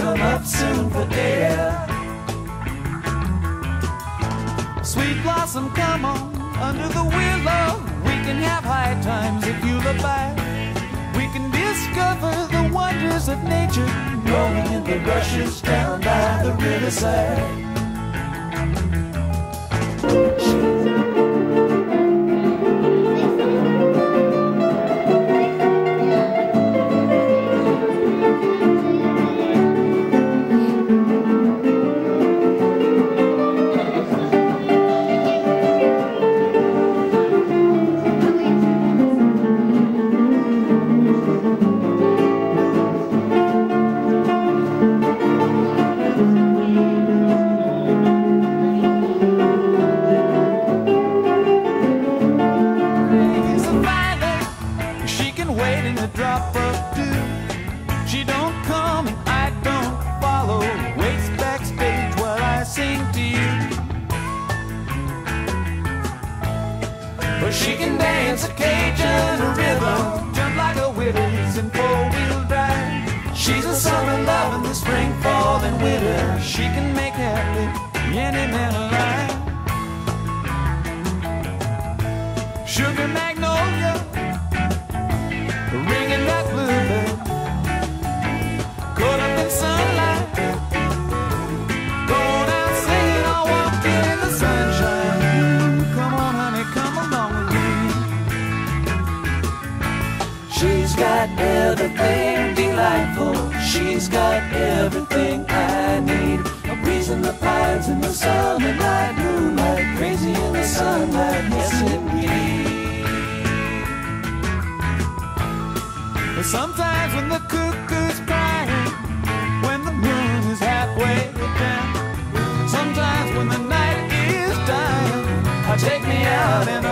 come up soon for dear. Sweet blossom, come on under the willow. We can have high times if you look back. We can discover the wonders of nature, rolling in the rushes down by the riverside. She can dance a Cajun rhythm, jump like a widows in four-wheel drive. She's a summer love in the spring, fall, and winter. She can everything delightful. She's got everything I need. A breeze in the pines in the sun summer night, moonlight, crazy in the sunlight. Yes, indeed. But sometimes when the cuckoo's crying, when the moon is halfway down, sometimes when the night is dying, I take me out and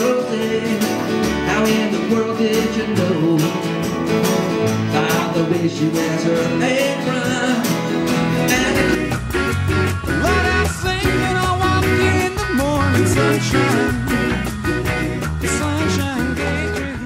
Grace Rosie. How in the world did you know? By the way she wears her apron. Let out singing, I walk in the morning sunshine. Sunshine gate